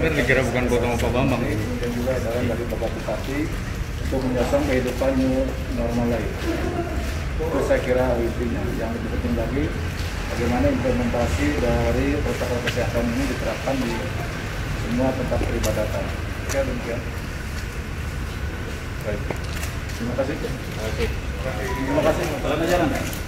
Bener dikira bukan potong Pak Bambang. dan juga adalah dari Bapak Bupati untuk menyosong kehidupan new normal lain. Itu saya kira intinya. Yang lebih penting lagi bagaimana implementasi dari protokol kesehatan ini diterapkan di semua tempat peribadatan. Ya demikian. Baik. Terima kasih. Terima kasih. Selamat jalan.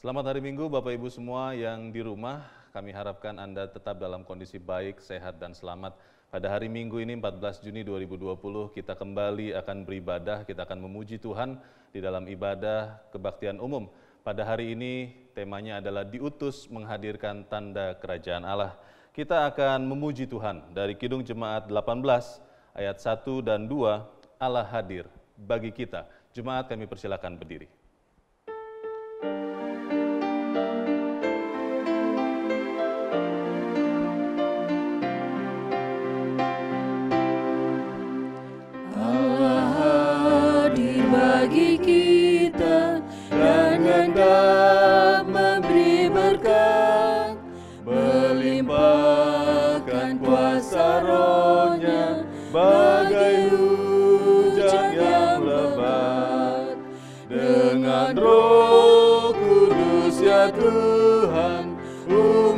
Selamat hari Minggu Bapak Ibu semua yang di rumah. Kami harapkan Anda tetap dalam kondisi baik, sehat, dan selamat. Pada hari Minggu ini 14 Juni 2020 kita kembali akan beribadah, kita akan memuji Tuhan di dalam ibadah kebaktian umum. Pada hari ini temanya adalah diutus menghadirkan tanda kerajaan Allah. Kita akan memuji Tuhan dari Kidung Jemaat 18 ayat 1 dan 2 Allah hadir bagi kita. Jemaat kami persilakan berdiri.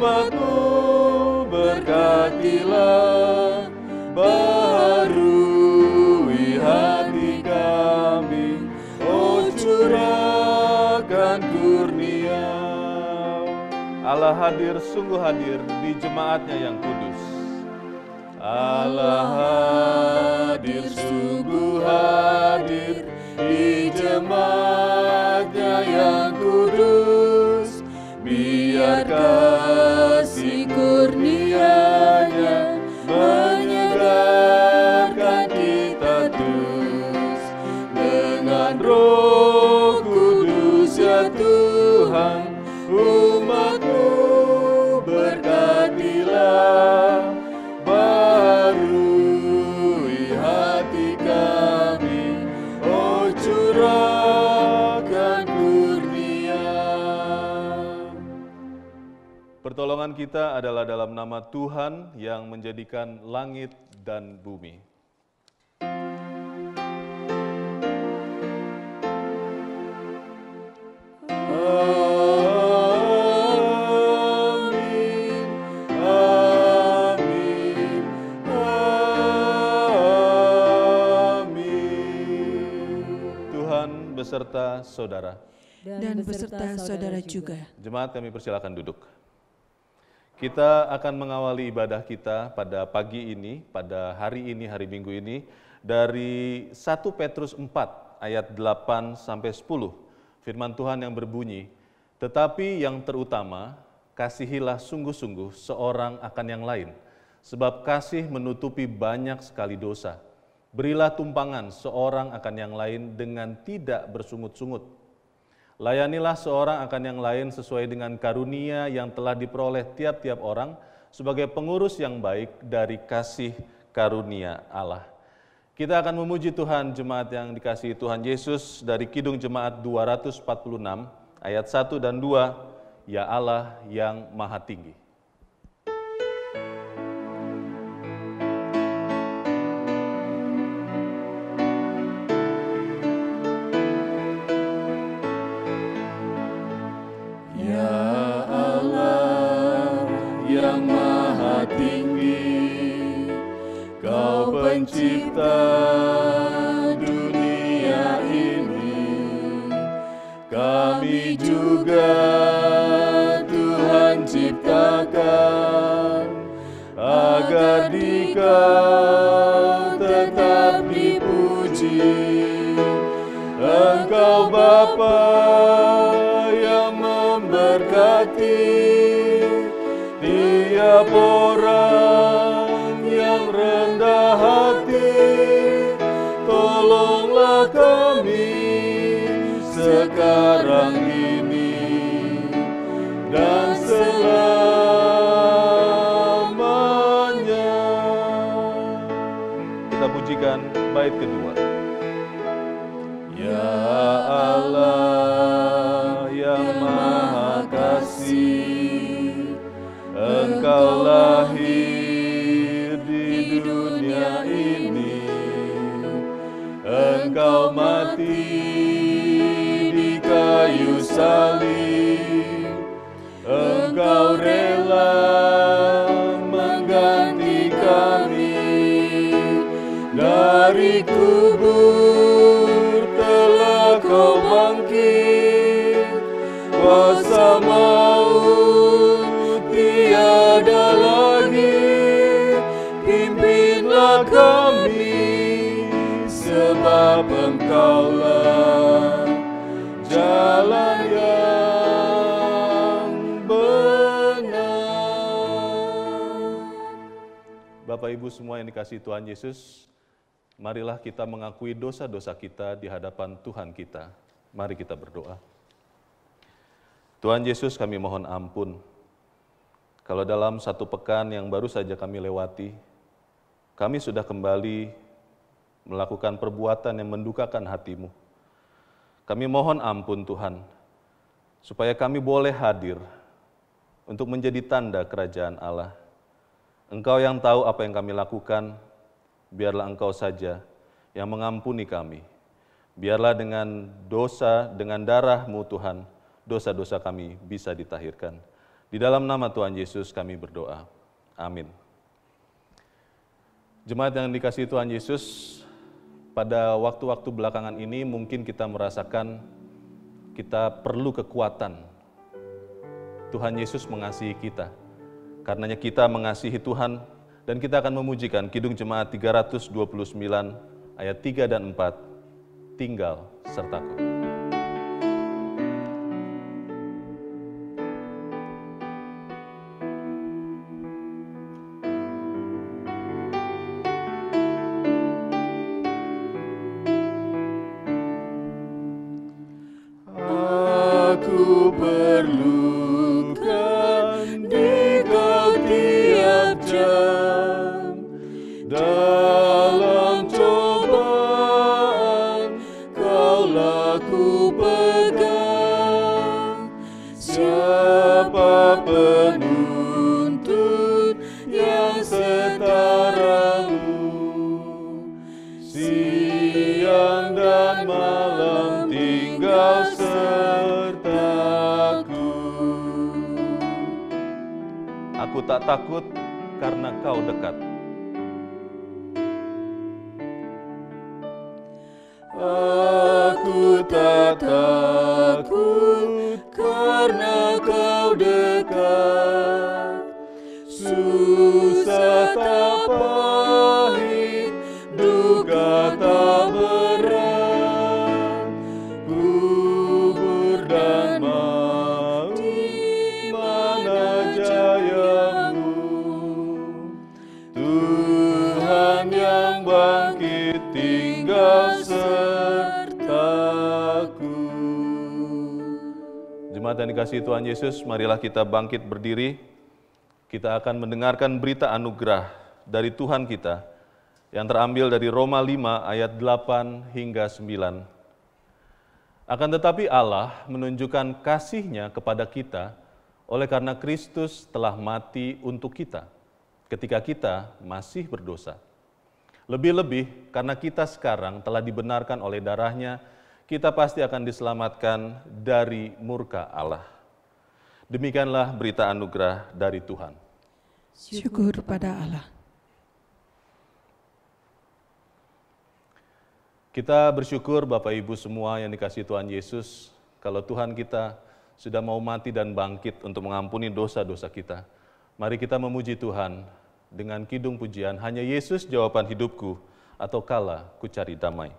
Umatmu berkatilah baharui hati kami oh curahkan kurnia Allah hadir, sungguh hadir di jemaatnya yang kudus. Allah hadir sungguh hadir di jemaatnya yang kudus biarkan Pertolongan kita adalah dalam nama Tuhan yang menjadikan langit dan bumi. Amin, amin, amin. Tuhan beserta saudara. dan beserta saudara juga. Jemaat kami persilakan duduk. Kita akan mengawali ibadah kita pada pagi ini, pada hari ini, hari Minggu ini, dari 1 Petrus 4 ayat 8 sampai 10. Firman Tuhan yang berbunyi, tetapi yang terutama, kasihilah sungguh-sungguh seorang akan yang lain, sebab kasih menutupi banyak sekali dosa. Berilah tumpangan seorang akan yang lain dengan tidak bersungut-sungut. Layanilah seorang akan yang lain sesuai dengan karunia yang telah diperoleh tiap-tiap orang sebagai pengurus yang baik dari kasih karunia Allah. Kita akan memuji Tuhan jemaat yang dikasihi Tuhan Yesus dari Kidung Jemaat 246 ayat 1 dan 2, Ya Allah yang Maha Tinggi. Pencipta dunia ini, kami juga Kita pujikan bait kedua. Ya Allah yang maha kasih Engkau lahir di dunia ini Engkau mati di kayu salib Bapak Ibu semua yang dikasihi Tuhan Yesus, marilah kita mengakui dosa-dosa kita di hadapan Tuhan kita. Mari kita berdoa. Tuhan Yesus kami mohon ampun. Kalau dalam satu pekan yang baru saja kami lewati, kami sudah kembali melakukan perbuatan yang mendukakan hatimu. Kami mohon ampun Tuhan, supaya kami boleh hadir untuk menjadi tanda kerajaan Allah. Engkau yang tahu apa yang kami lakukan, biarlah Engkau saja yang mengampuni kami. Biarlah dengan dosa, dengan darah-Mu Tuhan, dosa-dosa kami bisa ditahirkan. Di dalam nama Tuhan Yesus kami berdoa. Amin. Jemaat yang dikasihi Tuhan Yesus, pada waktu-waktu belakangan ini mungkin kita merasakan kita perlu kekuatan. Tuhan Yesus mengasihi kita. Karenanya kita mengasihi Tuhan dan kita akan memujikan Kidung Jemaat 329 ayat 3 dan 4. Tinggal sertaku. Dikasihi Tuhan Yesus, marilah kita bangkit berdiri. Kita akan mendengarkan berita anugerah dari Tuhan kita yang terambil dari Roma 5 ayat 8 hingga 9. Akan tetapi Allah menunjukkan kasihnya kepada kita oleh karena Kristus telah mati untuk kita ketika kita masih berdosa. Lebih-lebih karena kita sekarang telah dibenarkan oleh darahnya, kita pasti akan diselamatkan dari murka Allah. Demikianlah berita anugerah dari Tuhan. Syukur pada Allah. Kita bersyukur Bapak Ibu semua yang dikasih Tuhan Yesus, kalau Tuhan kita sudah mau mati dan bangkit untuk mengampuni dosa-dosa kita. Mari kita memuji Tuhan dengan kidung pujian, hanya Yesus jawaban hidupku, atau kala ku cari damai.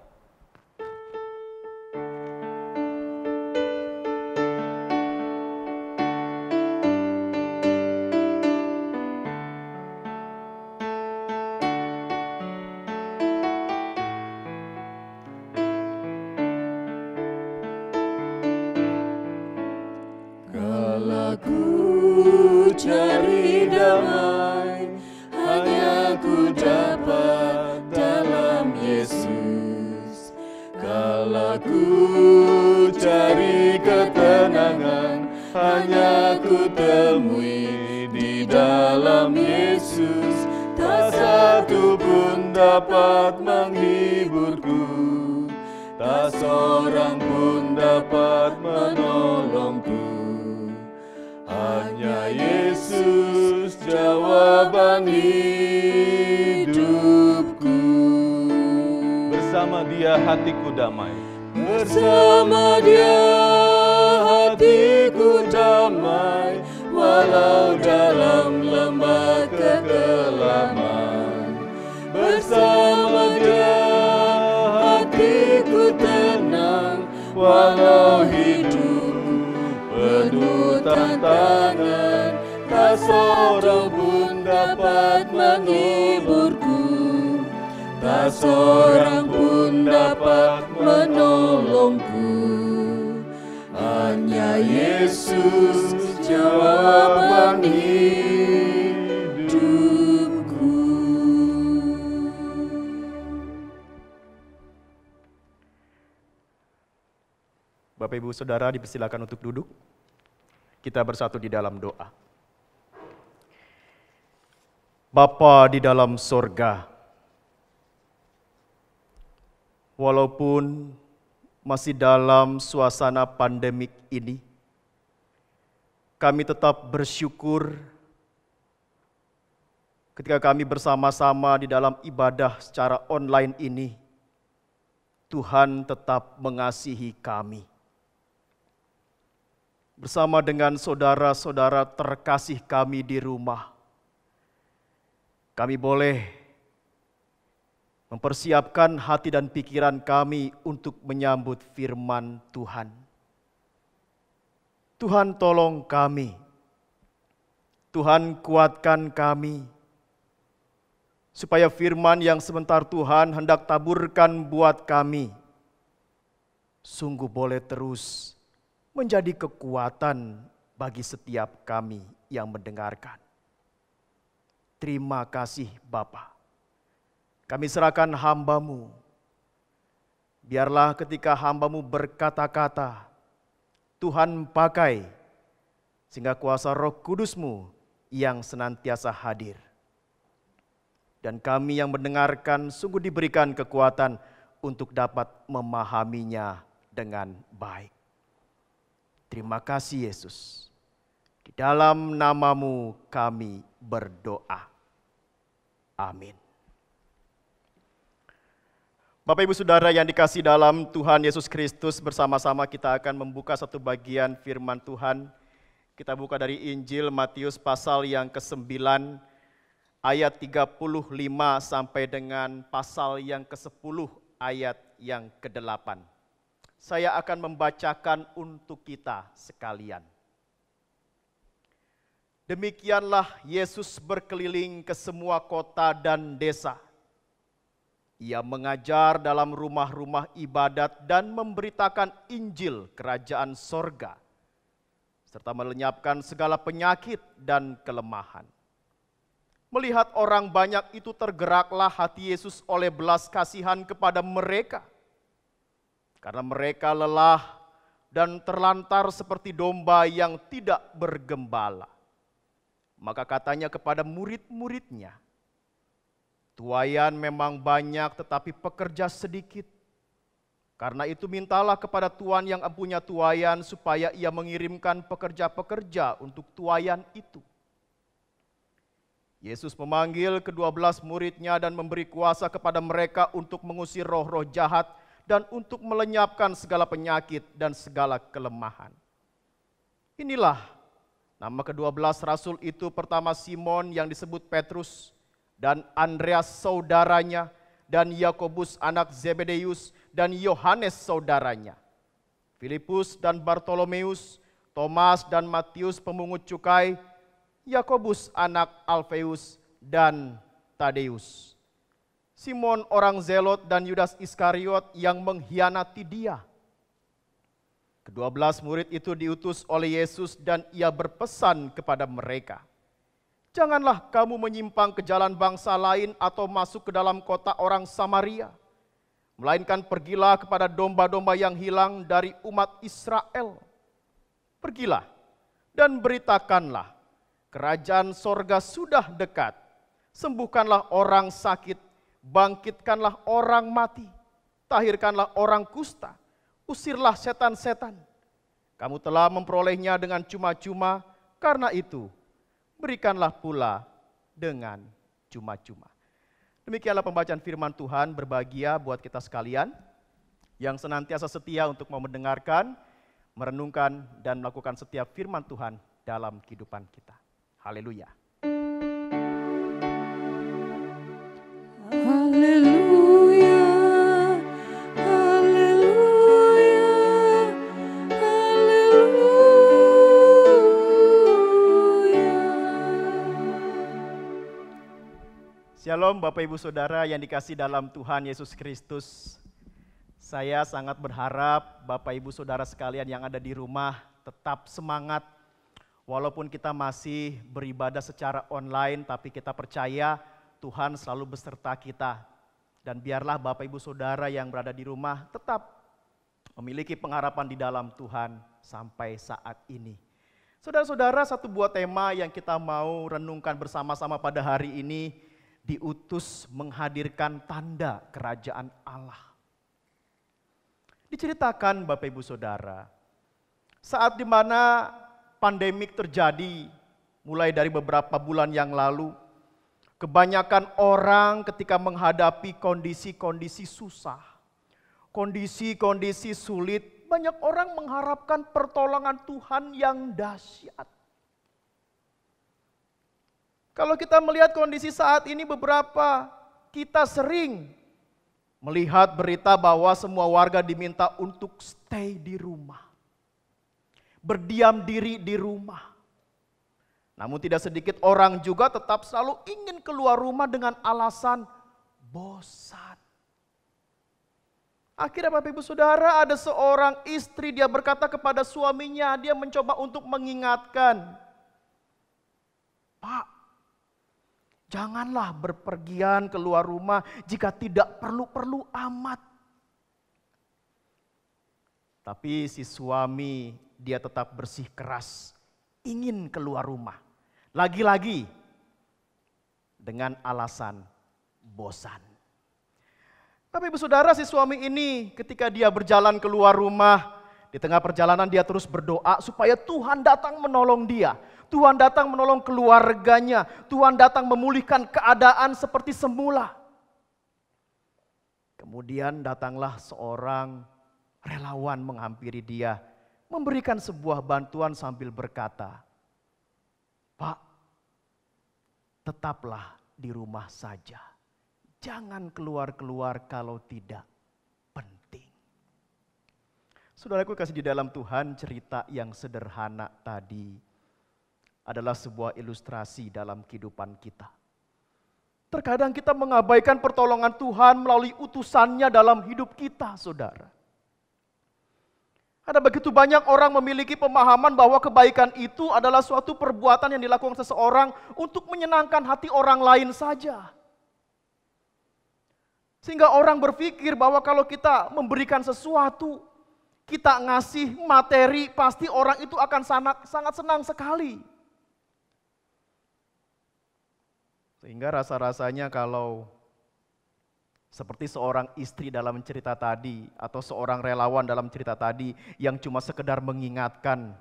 Kala ku cari ketenangan, hanya ku temui di dalam Yesus. Tak satu pun dapat menghiburku, tak seorang pun dapat menolongku. Hanya Yesus jawaban hidupku. Bersama dia hatiku damai. Bersama dia hatiku damai Walau dalam lembah kegelapan Bersama dia hatiku tenang Walau hidup penuh tantangan Tak seorang pun dapat menghiburku Tak seorang pun dapat menolongku Hanya Yesus jawaban hidupku Bapak Ibu Saudara dipersilakan untuk duduk. Kita bersatu di dalam doa. Bapa di dalam sorga, walaupun masih dalam suasana pandemik ini, kami tetap bersyukur ketika kami bersama-sama di dalam ibadah secara online ini, Tuhan tetap mengasihi kami bersama dengan saudara-saudara terkasih kami di rumah. Kami boleh mempersiapkan hati dan pikiran kami untuk menyambut firman Tuhan. Tuhan tolong kami. Tuhan kuatkan kami. Supaya firman yang sebentar Tuhan hendak taburkan buat kami. Sungguh boleh terus menjadi kekuatan bagi setiap kami yang mendengarkan. Terima kasih Bapa. Kami serahkan hambamu. Biarlah ketika hambamu berkata-kata, Tuhan pakai sehingga kuasa roh kudusmu yang senantiasa hadir. Dan kami yang mendengarkan sungguh diberikan kekuatan untuk dapat memahaminya dengan baik. Terima kasih Yesus. Di dalam namamu kami berdoa. Amin. Bapak Ibu Saudara yang dikasih dalam Tuhan Yesus Kristus bersama-sama kita akan membuka satu bagian firman Tuhan. Kita buka dari Injil Matius pasal yang ke-9 ayat 35 sampai dengan pasal yang ke-10 ayat yang ke-8. Saya akan membacakan untuk kita sekalian. Demikianlah Yesus berkeliling ke semua kota dan desa ia mengajar dalam rumah-rumah ibadat dan memberitakan Injil kerajaan sorga, serta melenyapkan segala penyakit dan kelemahan. Melihat orang banyak itu tergeraklah hati Yesus oleh belas kasihan kepada mereka. Karena mereka lelah dan terlantar seperti domba yang tidak bergembala. Maka katanya kepada murid-muridnya, Tuayan memang banyak tetapi pekerja sedikit. Karena itu mintalah kepada Tuhan yang punya tuayan supaya ia mengirimkan pekerja-pekerja untuk tuayan itu. Yesus memanggil kedua belas muridnya dan memberi kuasa kepada mereka untuk mengusir roh-roh jahat dan untuk melenyapkan segala penyakit dan segala kelemahan. Inilah nama kedua belas rasul itu pertama Simon yang disebut Petrus, dan Andreas saudaranya, dan Yakobus anak Zebedeus, dan Yohanes saudaranya. Filipus dan Bartolomeus, Thomas dan Matius pemungut cukai, Yakobus anak Alfeus, dan Tadeus. Simon orang Zelot dan Yudas Iskariot yang mengkhianati dia. Kedua belas murid itu diutus oleh Yesus dan ia berpesan kepada mereka – Janganlah kamu menyimpang ke jalan bangsa lain atau masuk ke dalam kota orang Samaria. Melainkan pergilah kepada domba-domba yang hilang dari umat Israel. Pergilah dan beritakanlah, kerajaan sorga sudah dekat. Sembuhkanlah orang sakit, bangkitkanlah orang mati, tahirkanlah orang kusta, usirlah setan-setan. Kamu telah memperolehnya dengan cuma-cuma, karena itu berikanlah pula dengan cuma-cuma. Demikianlah pembacaan firman Tuhan berbahagia buat kita sekalian yang senantiasa setia untuk mau mendengarkan, merenungkan, dan melakukan setiap firman Tuhan dalam kehidupan kita. Haleluya. Shalom Bapak Ibu Saudara yang dikasih dalam Tuhan Yesus Kristus. Saya sangat berharap Bapak Ibu Saudara sekalian yang ada di rumah tetap semangat. Walaupun kita masih beribadah secara online tapi kita percaya Tuhan selalu beserta kita. Dan biarlah Bapak Ibu Saudara yang berada di rumah tetap memiliki pengharapan di dalam Tuhan sampai saat ini. Saudara-saudara, satu buah tema yang kita mau renungkan bersama-sama pada hari ini diutus menghadirkan tanda kerajaan Allah. Diceritakan Bapak Ibu Saudara, saat di mana pandemik terjadi mulai dari beberapa bulan yang lalu, kebanyakan orang ketika menghadapi kondisi-kondisi susah, kondisi-kondisi sulit, banyak orang mengharapkan pertolongan Tuhan yang dahsyat. Kalau kita melihat kondisi saat ini beberapa kita sering melihat berita bahwa semua warga diminta untuk stay di rumah. Berdiam diri di rumah. Namun tidak sedikit orang juga tetap selalu ingin keluar rumah dengan alasan bosan. Akhirnya Bapak Ibu Saudara ada seorang istri dia berkata kepada suaminya, dia mencoba untuk mengingatkan. Pak, Janganlah berpergian keluar rumah jika tidak perlu-perlu amat. Tapi si suami dia tetap bersih keras, ingin keluar rumah. Lagi-lagi dengan alasan bosan. Tapi saudara si suami ini ketika dia berjalan keluar rumah, Di tengah perjalanan dia terus berdoa supaya Tuhan datang menolong dia. Tuhan datang menolong keluarganya. Tuhan datang memulihkan keadaan seperti semula. Kemudian datanglah seorang relawan menghampiri dia, memberikan sebuah bantuan sambil berkata, "Pak, tetaplah di rumah saja. Jangan keluar-keluar kalau tidak penting." Saudaraku kasih di dalam Tuhan, cerita yang sederhana tadi adalah sebuah ilustrasi dalam kehidupan kita. Terkadang kita mengabaikan pertolongan Tuhan melalui utusannya dalam hidup kita, saudara. Ada begitu banyak orang memiliki pemahaman bahwa kebaikan itu adalah suatu perbuatan yang dilakukan seseorang untuk menyenangkan hati orang lain saja. Sehingga orang berpikir bahwa kalau kita memberikan sesuatu, kita ngasih materi, pasti orang itu akan sangat, sangat senang sekali. Sehingga rasa-rasanya kalau seperti seorang istri dalam cerita tadi atau seorang relawan dalam cerita tadi yang cuma sekedar mengingatkan,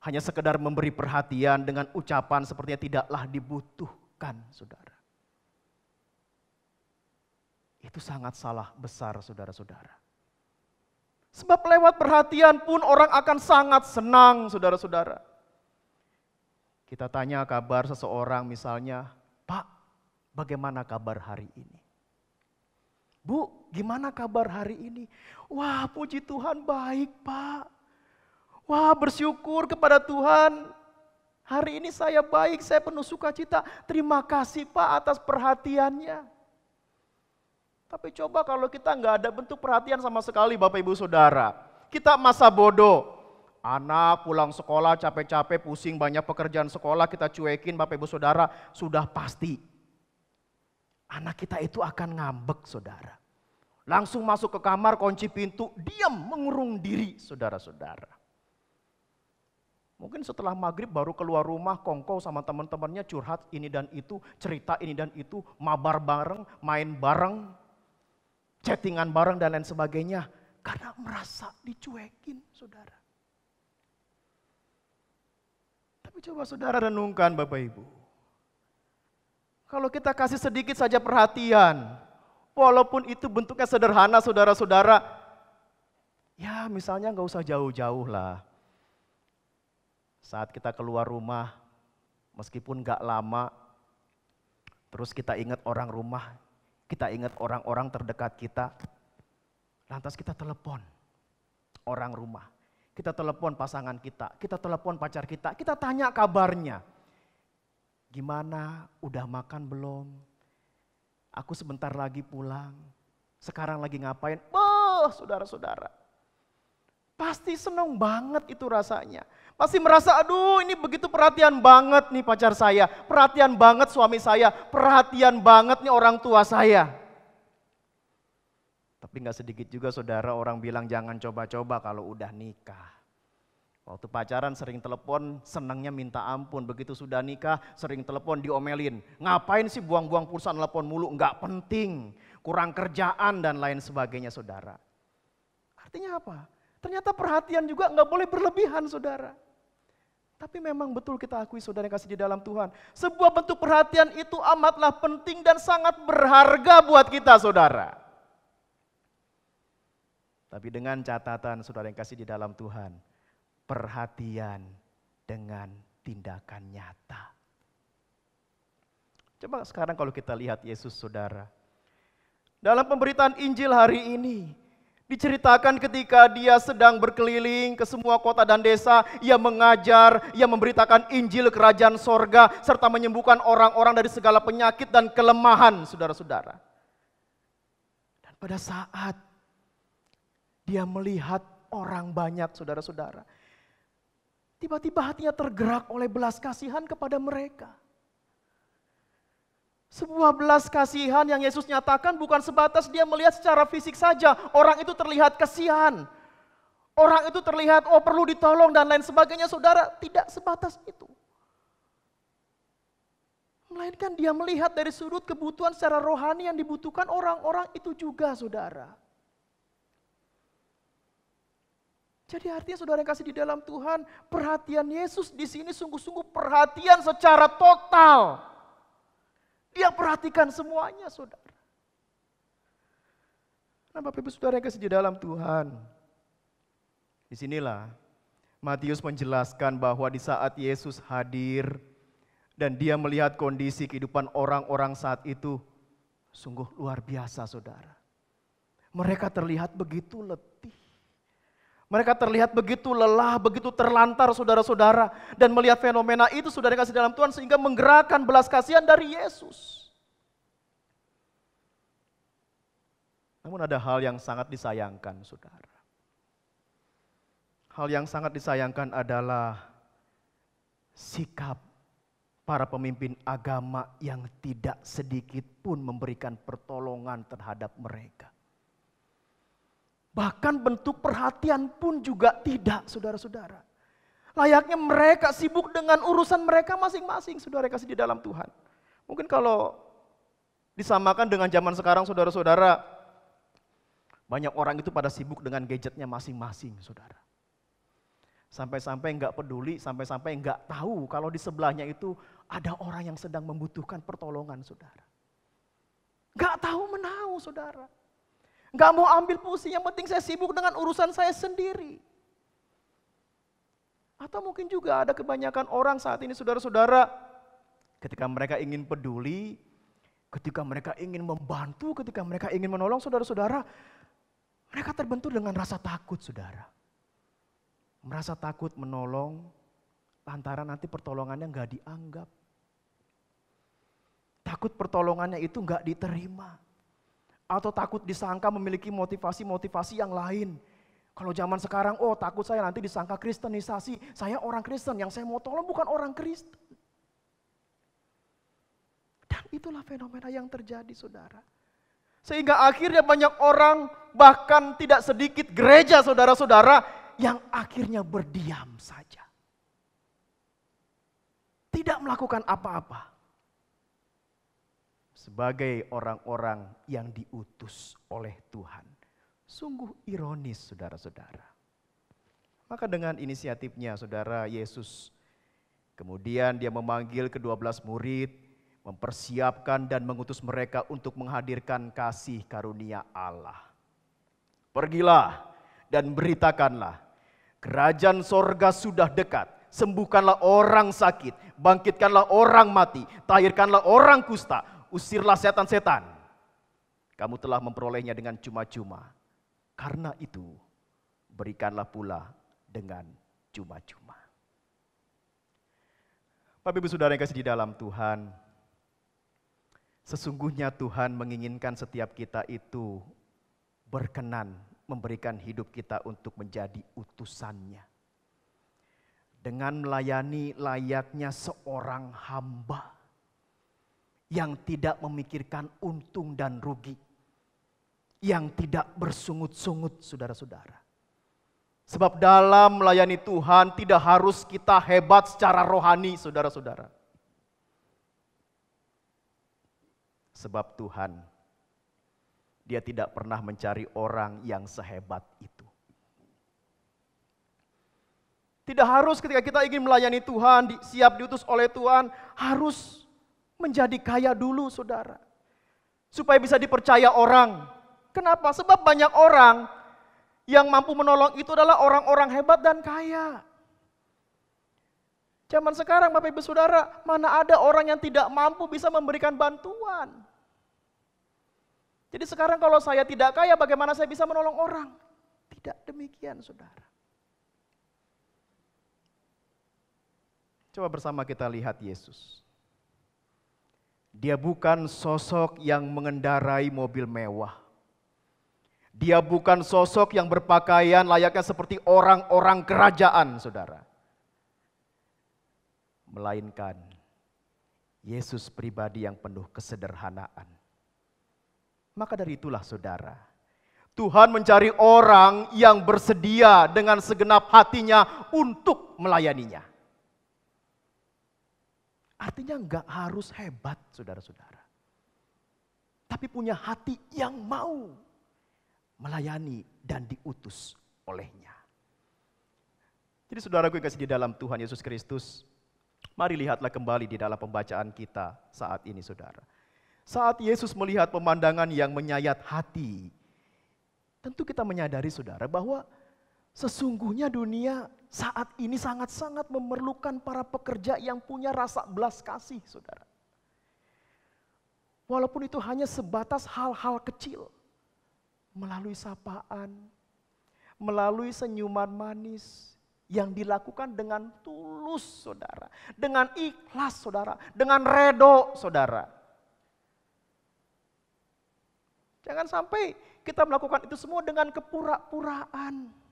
hanya sekedar memberi perhatian dengan ucapan sepertinya tidaklah dibutuhkan, saudara. Itu sangat salah besar, saudara-saudara. Sebab lewat perhatian pun orang akan sangat senang, saudara-saudara. Kita tanya kabar seseorang misalnya, Pak, bagaimana kabar hari ini? Bu, gimana kabar hari ini? Wah, puji Tuhan baik, Pak. Wah, bersyukur kepada Tuhan. Hari ini saya baik, saya penuh sukacita. Terima kasih Pak atas perhatiannya. Tapi coba kalau kita nggak ada bentuk perhatian sama sekali Bapak Ibu Saudara. Kita masa bodoh. Anak pulang sekolah capek-capek, pusing banyak pekerjaan sekolah, kita cuekin Bapak Ibu Saudara, sudah pasti. Anak kita itu akan ngambek saudara. Langsung masuk ke kamar, kunci pintu, diam mengurung diri saudara-saudara. Mungkin setelah maghrib baru keluar rumah, kongko sama teman-temannya curhat ini dan itu, cerita ini dan itu, mabar bareng, main bareng, chattingan bareng dan lain sebagainya. Karena merasa dicuekin saudara. Tapi coba saudara renungkan Bapak Ibu. Kalau kita kasih sedikit saja perhatian, walaupun itu bentuknya sederhana saudara-saudara, ya misalnya nggak usah jauh-jauh lah. Saat kita keluar rumah, meskipun nggak lama, terus kita ingat orang rumah, kita ingat orang-orang terdekat kita, lantas kita telepon orang rumah. Kita telepon pasangan kita, kita telepon pacar kita, kita tanya kabarnya. Gimana, udah makan belum? Aku sebentar lagi pulang. Sekarang lagi ngapain? Oh, saudara-saudara. Pasti seneng banget itu rasanya. Pasti merasa, aduh ini begitu perhatian banget nih pacar saya. Perhatian banget suami saya. Perhatian banget nih orang tua saya. Tapi nggak sedikit juga saudara orang bilang jangan coba-coba kalau udah nikah. Waktu pacaran sering telepon, senangnya minta ampun. Begitu sudah nikah, sering telepon diomelin. Ngapain sih buang-buang pulsa telepon mulu? Nggak penting, kurang kerjaan dan lain sebagainya saudara. Artinya apa? Ternyata perhatian juga nggak boleh berlebihan saudara. Tapi memang betul kita akui saudara yang kasih di dalam Tuhan. Sebuah bentuk perhatian itu amatlah penting dan sangat berharga buat kita saudara. Tapi dengan catatan saudara yang kasih di dalam Tuhan, perhatian dengan tindakan nyata. Coba sekarang kalau kita lihat Yesus saudara. Dalam pemberitaan Injil hari ini, Diceritakan ketika dia sedang berkeliling ke semua kota dan desa, ia mengajar, ia memberitakan Injil kerajaan sorga, serta menyembuhkan orang-orang dari segala penyakit dan kelemahan, saudara-saudara. Dan pada saat dia melihat orang banyak saudara-saudara. Tiba-tiba hatinya tergerak oleh belas kasihan kepada mereka. Sebuah belas kasihan yang Yesus nyatakan bukan sebatas dia melihat secara fisik saja. Orang itu terlihat kasihan. Orang itu terlihat oh perlu ditolong dan lain sebagainya. Saudara tidak sebatas itu. Melainkan dia melihat dari sudut kebutuhan secara rohani yang dibutuhkan orang-orang itu juga saudara. Jadi artinya saudara yang kasih di dalam Tuhan, perhatian Yesus di sini sungguh-sungguh perhatian secara total. Dia perhatikan semuanya saudara. Nah Bapak Ibu Saudara yang kasih di dalam Tuhan. Di sinilah Matius menjelaskan bahwa di saat Yesus hadir dan dia melihat kondisi kehidupan orang-orang saat itu, sungguh luar biasa saudara. Mereka terlihat begitu letih. Mereka terlihat begitu lelah, begitu terlantar saudara-saudara. Dan melihat fenomena itu saudara kasih dalam Tuhan sehingga menggerakkan belas kasihan dari Yesus. Namun ada hal yang sangat disayangkan saudara. Hal yang sangat disayangkan adalah sikap para pemimpin agama yang tidak sedikit pun memberikan pertolongan terhadap mereka. Bahkan bentuk perhatian pun juga tidak, saudara-saudara. Layaknya mereka sibuk dengan urusan mereka masing-masing, saudara kasih di dalam Tuhan. Mungkin kalau disamakan dengan zaman sekarang, saudara-saudara, banyak orang itu pada sibuk dengan gadgetnya masing-masing, saudara. Sampai-sampai nggak peduli, sampai-sampai nggak tahu kalau di sebelahnya itu ada orang yang sedang membutuhkan pertolongan, saudara. Nggak tahu menahu, saudara. Nggak mau ambil pusing, yang penting saya sibuk dengan urusan saya sendiri. Atau mungkin juga ada kebanyakan orang saat ini saudara-saudara, ketika mereka ingin peduli, ketika mereka ingin membantu, ketika mereka ingin menolong saudara-saudara, mereka terbentur dengan rasa takut saudara. Merasa takut menolong, lantaran nanti pertolongannya nggak dianggap. Takut pertolongannya itu nggak diterima atau takut disangka memiliki motivasi-motivasi yang lain. Kalau zaman sekarang, oh takut saya nanti disangka kristenisasi. Saya orang Kristen, yang saya mau tolong bukan orang Kristen. Dan itulah fenomena yang terjadi saudara. Sehingga akhirnya banyak orang, bahkan tidak sedikit gereja saudara-saudara, yang akhirnya berdiam saja. Tidak melakukan apa-apa sebagai orang-orang yang diutus oleh Tuhan. Sungguh ironis saudara-saudara. Maka dengan inisiatifnya saudara Yesus kemudian dia memanggil kedua belas murid, mempersiapkan dan mengutus mereka untuk menghadirkan kasih karunia Allah. Pergilah dan beritakanlah, kerajaan sorga sudah dekat, sembuhkanlah orang sakit, bangkitkanlah orang mati, tahirkanlah orang kusta, usirlah setan-setan. Kamu telah memperolehnya dengan cuma-cuma. Karena itu, berikanlah pula dengan cuma-cuma. Bapak Ibu Saudara yang kasih di dalam Tuhan, sesungguhnya Tuhan menginginkan setiap kita itu berkenan memberikan hidup kita untuk menjadi utusannya. Dengan melayani layaknya seorang hamba yang tidak memikirkan untung dan rugi, yang tidak bersungut-sungut, saudara-saudara. Sebab dalam melayani Tuhan tidak harus kita hebat secara rohani, saudara-saudara. Sebab Tuhan, Dia tidak pernah mencari orang yang sehebat itu. Tidak harus ketika kita ingin melayani Tuhan, siap diutus oleh Tuhan, harus menjadi kaya dulu saudara. Supaya bisa dipercaya orang. Kenapa? Sebab banyak orang yang mampu menolong itu adalah orang-orang hebat dan kaya. Zaman sekarang Bapak Ibu Saudara, mana ada orang yang tidak mampu bisa memberikan bantuan. Jadi sekarang kalau saya tidak kaya bagaimana saya bisa menolong orang? Tidak demikian saudara. Coba bersama kita lihat Yesus. Dia bukan sosok yang mengendarai mobil mewah. Dia bukan sosok yang berpakaian layaknya seperti orang-orang kerajaan, saudara. Melainkan Yesus pribadi yang penuh kesederhanaan. Maka dari itulah saudara, Tuhan mencari orang yang bersedia dengan segenap hatinya untuk melayaninya. Artinya nggak harus hebat saudara-saudara. Tapi punya hati yang mau melayani dan diutus olehnya. Jadi saudaraku yang kasih di dalam Tuhan Yesus Kristus, mari lihatlah kembali di dalam pembacaan kita saat ini saudara. Saat Yesus melihat pemandangan yang menyayat hati, tentu kita menyadari saudara bahwa sesungguhnya dunia saat ini sangat-sangat memerlukan para pekerja yang punya rasa belas kasih saudara. Walaupun itu hanya sebatas hal-hal kecil. Melalui sapaan, melalui senyuman manis yang dilakukan dengan tulus saudara. Dengan ikhlas saudara, dengan redo saudara. Jangan sampai kita melakukan itu semua dengan kepura-puraan.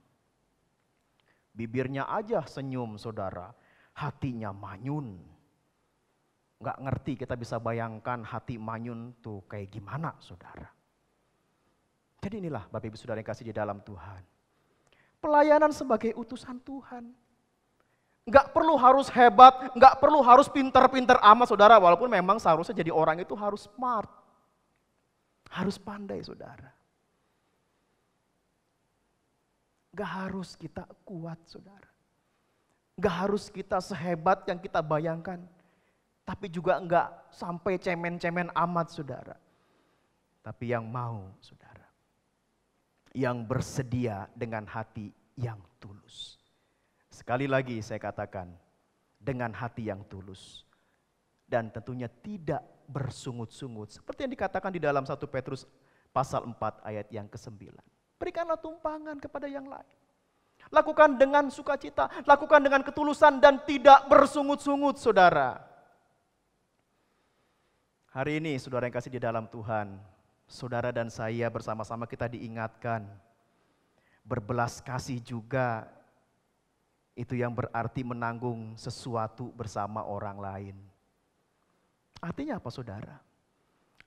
Bibirnya aja senyum saudara, hatinya manyun. Nggak ngerti kita bisa bayangkan hati manyun tuh kayak gimana saudara. Jadi inilah Bapak Ibu Saudara yang kasih di dalam Tuhan. Pelayanan sebagai utusan Tuhan. Nggak perlu harus hebat, nggak perlu harus pinter-pinter amat saudara. Walaupun memang seharusnya jadi orang itu harus smart. Harus pandai saudara. Gak harus kita kuat saudara. Gak harus kita sehebat yang kita bayangkan. Tapi juga enggak sampai cemen-cemen amat saudara. Tapi yang mau saudara. Yang bersedia dengan hati yang tulus. Sekali lagi saya katakan. Dengan hati yang tulus. Dan tentunya tidak bersungut-sungut. Seperti yang dikatakan di dalam 1 Petrus pasal 4 ayat yang ke-9. Berikanlah tumpangan kepada yang lain. Lakukan dengan sukacita, lakukan dengan ketulusan dan tidak bersungut-sungut saudara. Hari ini saudara yang kasih di dalam Tuhan, saudara dan saya bersama-sama kita diingatkan. Berbelas kasih juga itu yang berarti menanggung sesuatu bersama orang lain. Artinya apa saudara?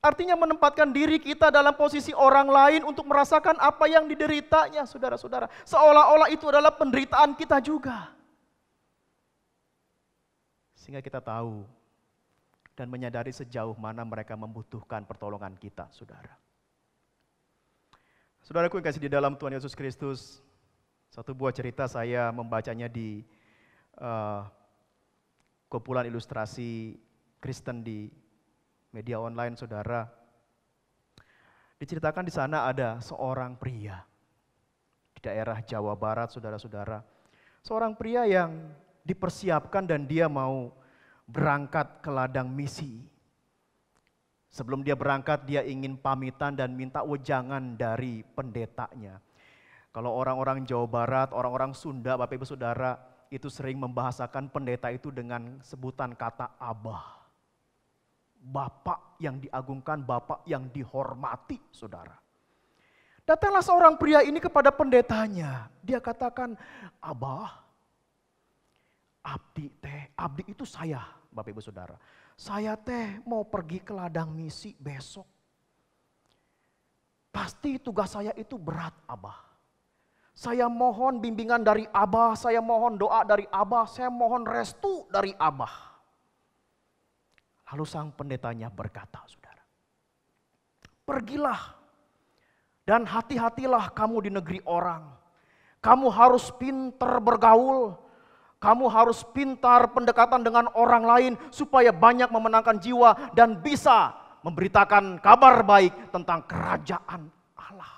Artinya menempatkan diri kita dalam posisi orang lain untuk merasakan apa yang dideritanya, saudara-saudara. Seolah-olah itu adalah penderitaan kita juga. Sehingga kita tahu dan menyadari sejauh mana mereka membutuhkan pertolongan kita, saudara. Saudaraku yang kasih di dalam Tuhan Yesus Kristus, satu buah cerita saya membacanya di uh, kumpulan ilustrasi Kristen di media online saudara. Diceritakan di sana ada seorang pria di daerah Jawa Barat saudara-saudara. Seorang pria yang dipersiapkan dan dia mau berangkat ke ladang misi. Sebelum dia berangkat dia ingin pamitan dan minta wejangan dari pendetanya. Kalau orang-orang Jawa Barat, orang-orang Sunda, Bapak Ibu Saudara, itu sering membahasakan pendeta itu dengan sebutan kata abah. Bapak yang diagungkan, Bapak yang dihormati, saudara. Datanglah seorang pria ini kepada pendetanya. Dia katakan, Abah, abdi teh, abdi itu saya, Bapak Ibu Saudara. Saya teh mau pergi ke ladang misi besok. Pasti tugas saya itu berat, Abah. Saya mohon bimbingan dari Abah, saya mohon doa dari Abah, saya mohon restu dari Abah. Lalu sang pendetanya berkata, saudara, pergilah dan hati-hatilah kamu di negeri orang. Kamu harus pintar bergaul, kamu harus pintar pendekatan dengan orang lain supaya banyak memenangkan jiwa dan bisa memberitakan kabar baik tentang kerajaan Allah.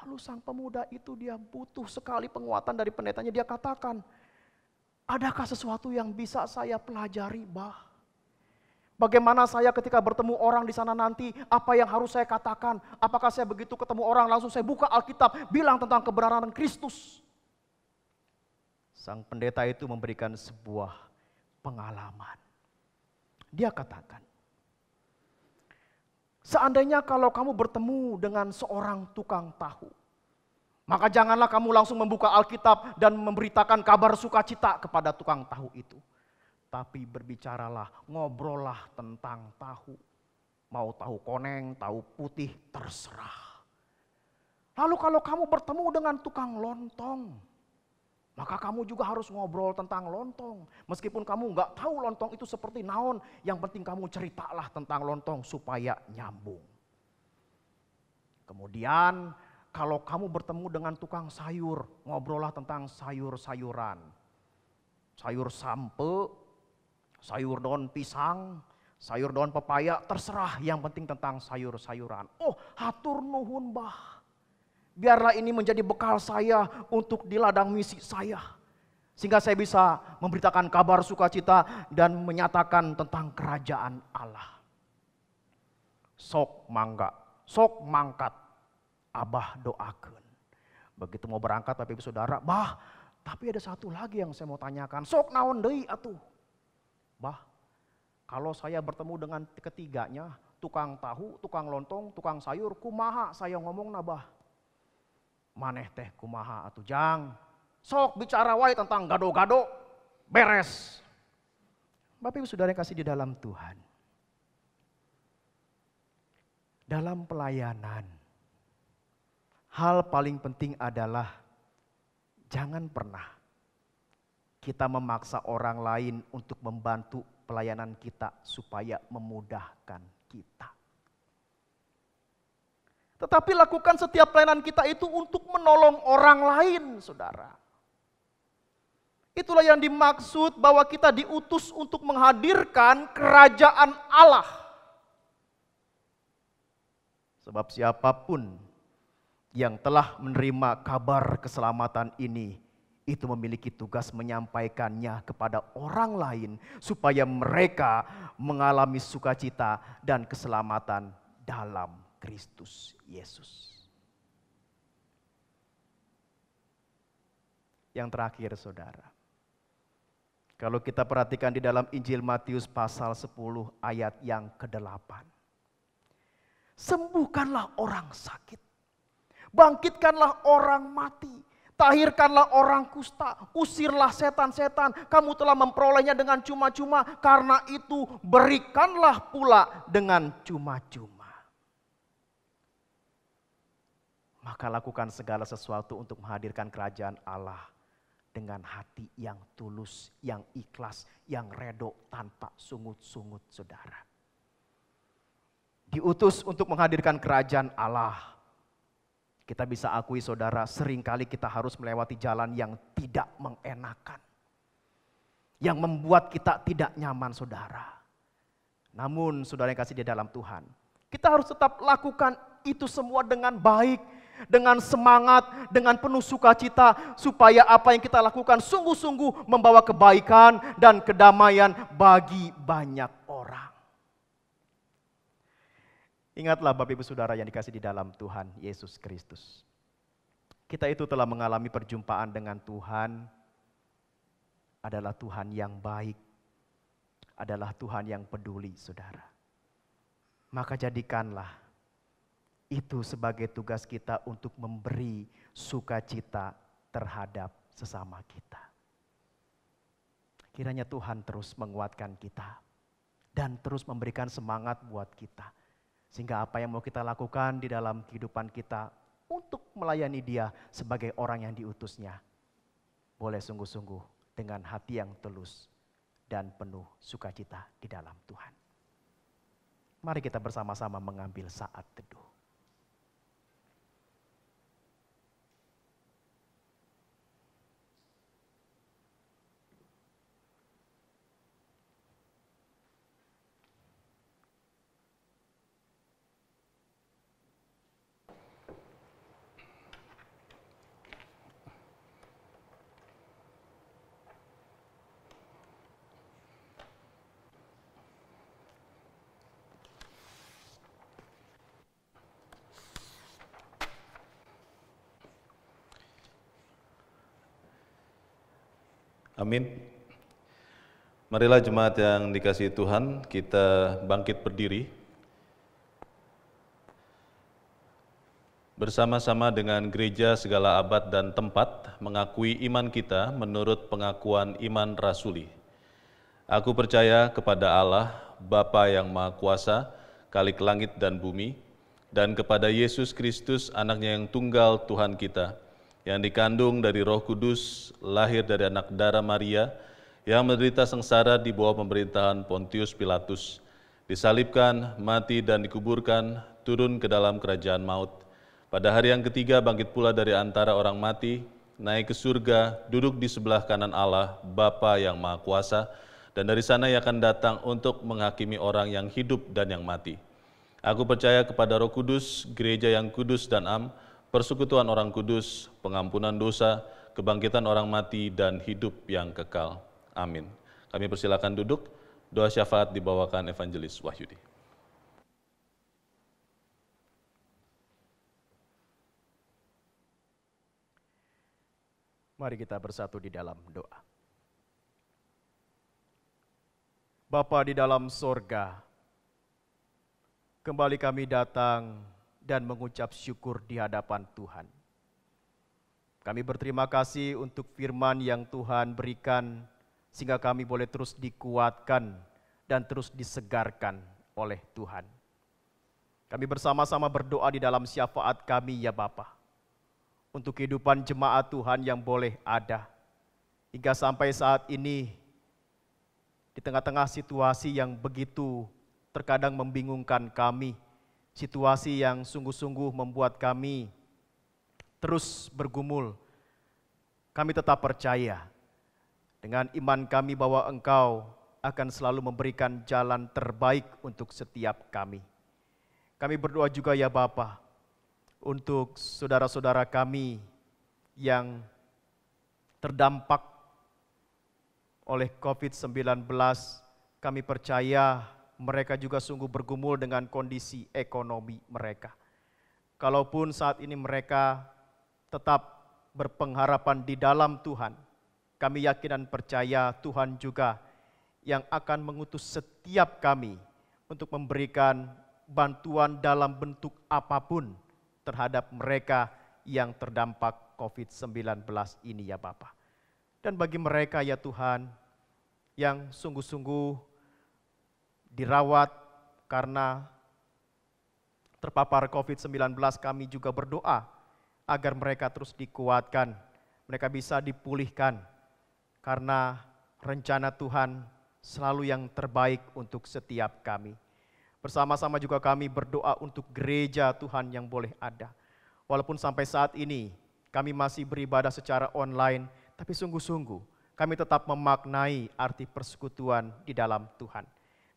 Lalu sang pemuda itu dia butuh sekali penguatan dari pendetanya. Dia katakan, Adakah sesuatu yang bisa saya pelajari, bah? Bagaimana saya ketika bertemu orang di sana nanti, apa yang harus saya katakan? Apakah saya begitu ketemu orang langsung saya buka Alkitab, bilang tentang kebenaran Kristus? Sang pendeta itu memberikan sebuah pengalaman. Dia katakan, seandainya kalau kamu bertemu dengan seorang tukang tahu, maka janganlah kamu langsung membuka Alkitab dan memberitakan kabar sukacita kepada tukang tahu itu. Tapi berbicaralah, ngobrollah tentang tahu. Mau tahu koneng, tahu putih, terserah. Lalu kalau kamu bertemu dengan tukang lontong, maka kamu juga harus ngobrol tentang lontong. Meskipun kamu nggak tahu lontong itu seperti naon, yang penting kamu ceritalah tentang lontong supaya nyambung. Kemudian kalau kamu bertemu dengan tukang sayur, ngobrollah tentang sayur-sayuran. Sayur sampe, sayur daun pisang, sayur daun pepaya, terserah yang penting tentang sayur-sayuran. Oh, hatur nuhun bah. Biarlah ini menjadi bekal saya untuk di ladang misi saya. Sehingga saya bisa memberitakan kabar sukacita dan menyatakan tentang kerajaan Allah. Sok mangga, sok mangkat, abah doakan. Begitu mau berangkat Bapak Ibu Saudara, bah tapi ada satu lagi yang saya mau tanyakan. Sok naon deui atuh. Bah, kalau saya bertemu dengan ketiganya, tukang tahu, tukang lontong, tukang sayur, kumaha saya ngomong nabah. Maneh teh kumaha atuh jang. Sok bicara wae tentang gado-gado, beres. Bapak Ibu Saudara yang kasih di dalam Tuhan. Dalam pelayanan, hal paling penting adalah Jangan pernah kita memaksa orang lain untuk membantu pelayanan kita supaya memudahkan kita. Tetapi lakukan setiap pelayanan kita itu untuk menolong orang lain, saudara. Itulah yang dimaksud bahwa kita diutus untuk menghadirkan kerajaan Allah. Sebab siapa pun yang telah menerima kabar keselamatan ini itu memiliki tugas menyampaikannya kepada orang lain supaya mereka mengalami sukacita dan keselamatan dalam Kristus Yesus. Yang terakhir Saudara. Kalau kita perhatikan di dalam Injil Matius pasal 10 ayat yang ke-8. Sembuhkanlah orang sakit Bangkitkanlah orang mati. Tahirkanlah orang kusta, usirlah setan-setan. Kamu telah memperolehnya dengan cuma-cuma, karena itu berikanlah pula dengan cuma-cuma. Maka lakukan segala sesuatu untuk menghadirkan kerajaan Allah dengan hati yang tulus, yang ikhlas, yang redo tanpa sungut-sungut saudara. Diutus untuk menghadirkan kerajaan Allah kita bisa akui saudara, sering kali kita harus melewati jalan yang tidak mengenakan. Yang membuat kita tidak nyaman saudara. Namun saudara yang kasih di dalam Tuhan, kita harus tetap lakukan itu semua dengan baik, dengan semangat, dengan penuh sukacita, supaya apa yang kita lakukan sungguh-sungguh membawa kebaikan dan kedamaian bagi banyak orang. Ingatlah Bapak Ibu Saudara yang dikasih di dalam Tuhan Yesus Kristus. Kita itu telah mengalami perjumpaan dengan Tuhan adalah Tuhan yang baik, adalah Tuhan yang peduli saudara. Maka jadikanlah itu sebagai tugas kita untuk memberi sukacita terhadap sesama kita. Kiranya Tuhan terus menguatkan kita dan terus memberikan semangat buat kita sehingga apa yang mau kita lakukan di dalam kehidupan kita untuk melayani dia sebagai orang yang diutusnya. Boleh sungguh-sungguh dengan hati yang tulus dan penuh sukacita di dalam Tuhan. Mari kita bersama-sama mengambil saat teduh. Amin. Marilah jemaat yang dikasih Tuhan, kita bangkit berdiri. Bersama-sama dengan gereja segala abad dan tempat mengakui iman kita menurut pengakuan iman rasuli. Aku percaya kepada Allah, Bapa yang Maha Kuasa, Kalik langit dan bumi, dan kepada Yesus Kristus, anaknya yang tunggal Tuhan kita, yang dikandung dari Roh Kudus, lahir dari anak darah Maria, yang menderita sengsara di bawah pemerintahan Pontius Pilatus, disalibkan, mati dan dikuburkan, turun ke dalam kerajaan maut, Pada hari yang ketiga bangkit pula dari antara orang mati, naik ke surga, duduk di sebelah kanan Allah, Bapa yang Maha Kuasa, dan dari sana ia akan datang untuk menghakimi orang yang hidup dan yang mati. Aku percaya kepada Roh Kudus, gereja yang kudus dan am, persekutuan orang kudus, pengampunan dosa, kebangkitan orang mati, dan hidup yang kekal. Amin. Kami persilakan duduk. Doa syafaat dibawakan Evangelis Wahyudi. Mari kita bersatu di dalam doa. Bapa di dalam sorga, kembali kami datang dan mengucap syukur di hadapan Tuhan. Kami berterima kasih untuk firman yang Tuhan berikan sehingga kami boleh terus dikuatkan dan terus disegarkan oleh Tuhan. Kami bersama-sama berdoa di dalam syafaat kami ya Bapak untuk kehidupan jemaat Tuhan yang boleh ada. Hingga sampai saat ini, di tengah-tengah situasi yang begitu terkadang membingungkan kami, situasi yang sungguh-sungguh membuat kami terus bergumul, kami tetap percaya dengan iman kami bahwa Engkau akan selalu memberikan jalan terbaik untuk setiap kami. Kami berdoa juga ya Bapak, untuk saudara-saudara kami yang terdampak oleh COVID-19, kami percaya mereka juga sungguh bergumul dengan kondisi ekonomi mereka. Kalaupun saat ini mereka tetap berpengharapan di dalam Tuhan, kami yakin dan percaya Tuhan juga yang akan mengutus setiap kami untuk memberikan bantuan dalam bentuk apa pun terhadap mereka yang terdampak COVID-19 ini ya Bapak. Dan bagi mereka ya Tuhan yang sungguh-sungguh dirawat karena terpapar COVID-19 kami juga berdoa agar mereka terus dikuatkan, mereka bisa dipulihkan karena rencana Tuhan selalu yang terbaik untuk setiap kami. Bersama-sama juga kami berdoa untuk gereja Tuhan yang boleh ada. Walaupun sampai saat ini kami masih beribadah secara online, tapi sungguh-sungguh kami tetap memaknai arti persekutuan di dalam Tuhan.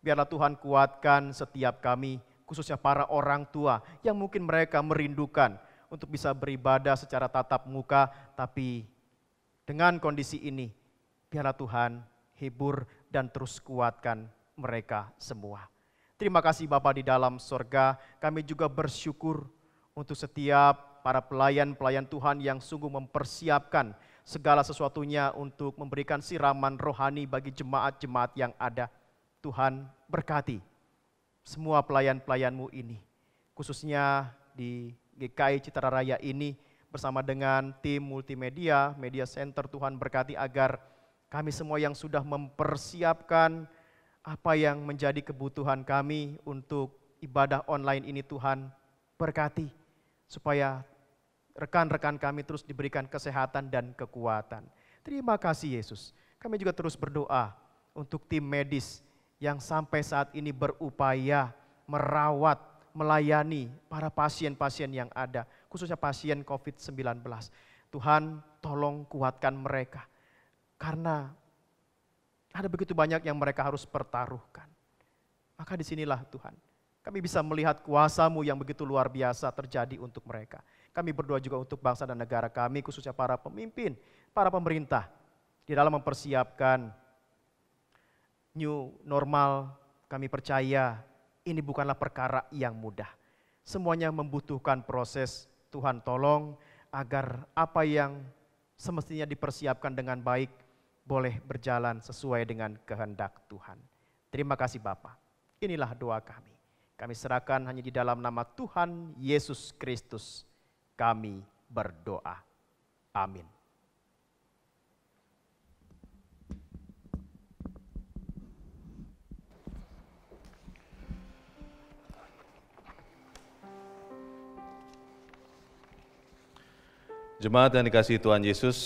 Biarlah Tuhan kuatkan setiap kami, khususnya para orang tua yang mungkin mereka merindukan untuk bisa beribadah secara tatap muka, tapi dengan kondisi ini, biarlah Tuhan hibur dan terus kuatkan mereka semua. Terima kasih Bapak di dalam sorga, kami juga bersyukur untuk setiap para pelayan-pelayan Tuhan yang sungguh mempersiapkan segala sesuatunya untuk memberikan siraman rohani bagi jemaat-jemaat yang ada. Tuhan berkati semua pelayan-pelayanmu ini, khususnya di GKI Citra Raya ini bersama dengan tim multimedia, media center Tuhan berkati agar kami semua yang sudah mempersiapkan apa yang menjadi kebutuhan kami untuk ibadah online ini Tuhan berkati supaya rekan-rekan kami terus diberikan kesehatan dan kekuatan. Terima kasih Yesus. Kami juga terus berdoa untuk tim medis yang sampai saat ini berupaya merawat, melayani para pasien-pasien yang ada, khususnya pasien COVID-19. Tuhan tolong kuatkan mereka. Karena ada begitu banyak yang mereka harus pertaruhkan. Maka di sinilah Tuhan, kami bisa melihat kuasamu yang begitu luar biasa terjadi untuk mereka. Kami berdoa juga untuk bangsa dan negara kami, khususnya para pemimpin, para pemerintah, di dalam mempersiapkan new normal, kami percaya ini bukanlah perkara yang mudah. Semuanya membutuhkan proses Tuhan tolong agar apa yang semestinya dipersiapkan dengan baik boleh berjalan sesuai dengan kehendak Tuhan. Terima kasih Bapa. Inilah doa kami. Kami serahkan hanya di dalam nama Tuhan Yesus Kristus. Kami berdoa. Amin. Jemaat yang dikasih Tuhan Yesus,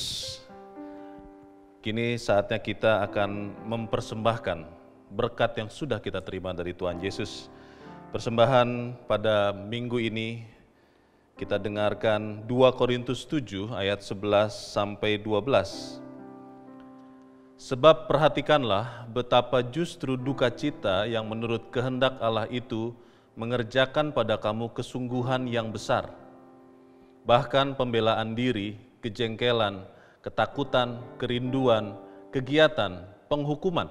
Kini saatnya kita akan mempersembahkan berkat yang sudah kita terima dari Tuhan Yesus. Persembahan pada minggu ini Kita dengarkan 2 Korintus 7 ayat 11 sampai 12. Sebab perhatikanlah betapa justru duka cita yang menurut kehendak Allah itu mengerjakan pada kamu kesungguhan yang besar. Bahkan pembelaan diri, kejengkelan, ketakutan, kerinduan, kegiatan, penghukuman.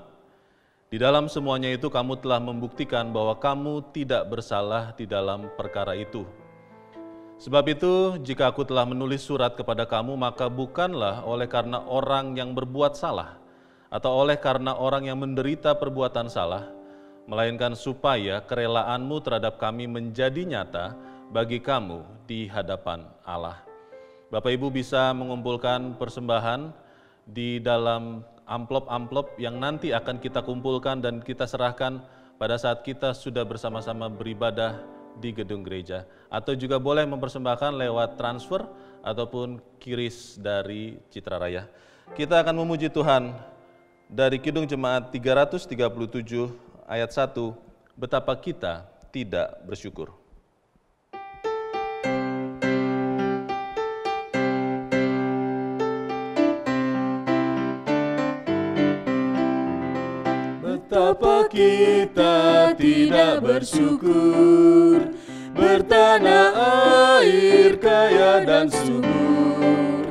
Di dalam semuanya itu kamu telah membuktikan bahwa kamu tidak bersalah di dalam perkara itu. Sebab itu, jika aku telah menulis surat kepada kamu, maka bukanlah oleh karena orang yang berbuat salah, atau oleh karena orang yang menderita perbuatan salah, melainkan supaya kerelaanmu terhadap kami menjadi nyata bagi kamu di hadapan Allah. Bapak Ibu bisa mengumpulkan persembahan di dalam amplop-amplop yang nanti akan kita kumpulkan dan kita serahkan pada saat kita sudah bersama-sama beribadah di gedung gereja. Atau juga boleh mempersembahkan lewat transfer ataupun kiris dari Citra Raya. Kita akan memuji Tuhan dari Kidung Jemaat 337 ayat 1, betapa kita tidak bersyukur. Kita tidak bersyukur. Bertanah air kaya dan subur.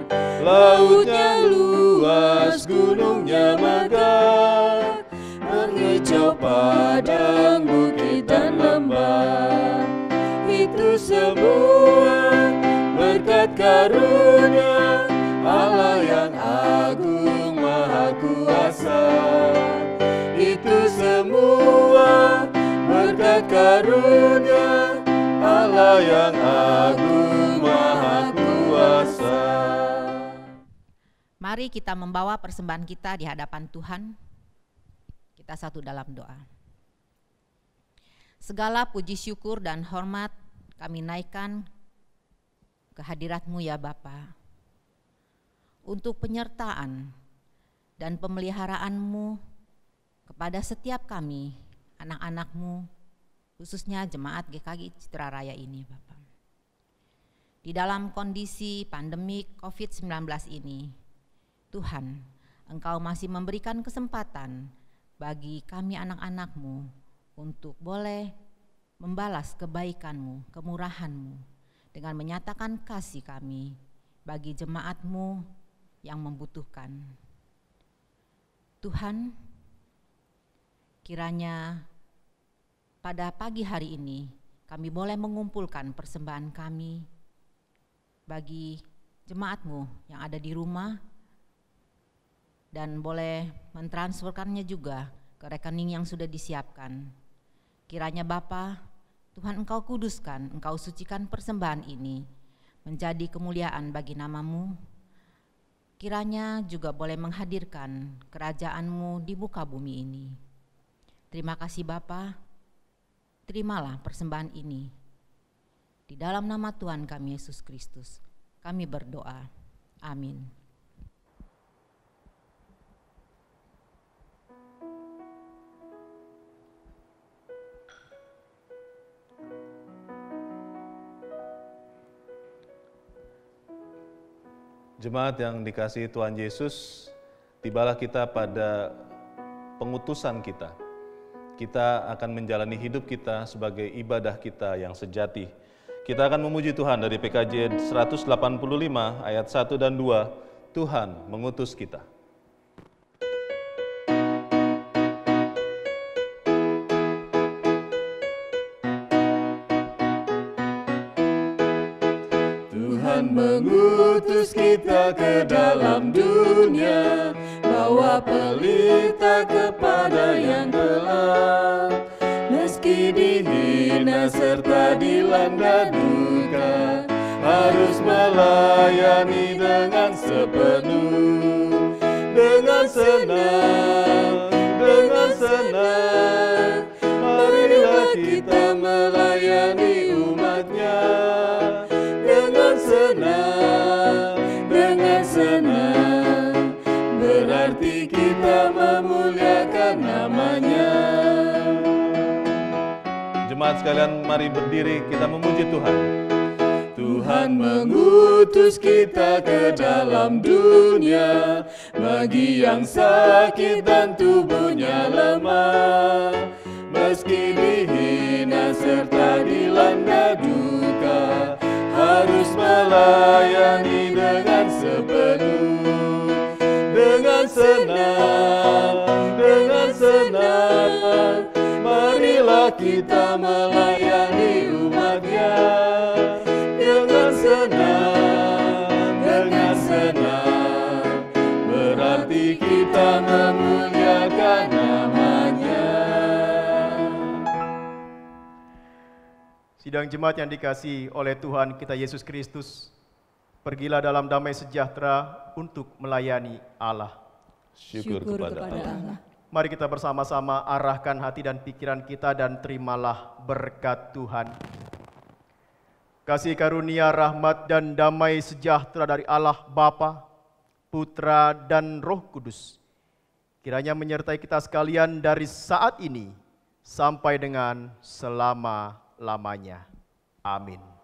Lautnya luas, gunungnya megah. Menghijau padang, bukit dan lembah. Itu sebuah berkat karunia Allah yang karunia Allah yang agung maha kuasa Mari kita membawa persembahan kita di hadapan Tuhan. Kita satu dalam doa. Segala puji syukur dan hormat kami naikkan kehadiratmu ya Bapa. Untuk penyertaan dan pemeliharaanmu kepada setiap kami, anak-anakmu, khususnya jemaat GKG Citra Raya ini Bapak. Di dalam kondisi pandemik COVID-19 ini, Tuhan, Engkau masih memberikan kesempatan bagi kami anak-anakmu untuk boleh membalas kebaikanmu, kemurahanmu dengan menyatakan kasih kami bagi jemaatmu yang membutuhkan. Tuhan, kiranya pada pagi hari ini kami boleh mengumpulkan persembahan kami bagi jemaatmu yang ada di rumah dan boleh mentransferkannya juga ke rekening yang sudah disiapkan. Kiranya Bapa, Tuhan Engkau kuduskan, Engkau sucikan persembahan ini menjadi kemuliaan bagi namamu. Kiranya juga boleh menghadirkan kerajaanmu di muka bumi ini. Terima kasih Bapa. Terimalah persembahan ini. Di dalam nama Tuhan kami Yesus Kristus, kami berdoa. Amin. Jemaat yang dikasihi Tuhan Yesus, tibalah kita pada pengutusan kita. Kita akan menjalani hidup kita sebagai ibadah kita yang sejati. Kita akan memuji Tuhan dari PKJ 185 ayat 1 dan 2. Tuhan mengutus kita. Tuhan mengutus kita ke dalam dunia Pelita kepada yang gelap. Meski dihina serta dilanda duka Harus melayani dengan sepenuh. Dengan senang, dengan senang Marilah kita melayani sekalian mari berdiri kita memuji Tuhan. Tuhan mengutus kita ke dalam dunia Bagi yang sakit dan tubuhnya lemah. Meski dihina serta dilanda duka Harus melayani dengan sepenuh. Dengan senang, dengan senang kita melayani umatnya Dengan senang, dengan senang Berarti kita memuliakan namanya Sidang jemaat yang dikasih oleh Tuhan kita Yesus Kristus, pergilah dalam damai sejahtera untuk melayani Allah. Syukur, kepada, Allah. Mari kita bersama-sama arahkan hati dan pikiran kita dan terimalah berkat Tuhan. Kasih karunia, rahmat, dan damai sejahtera dari Allah Bapa, Putra, dan Roh Kudus. Kiranya menyertai kita sekalian dari saat ini sampai dengan selama-lamanya. Amin.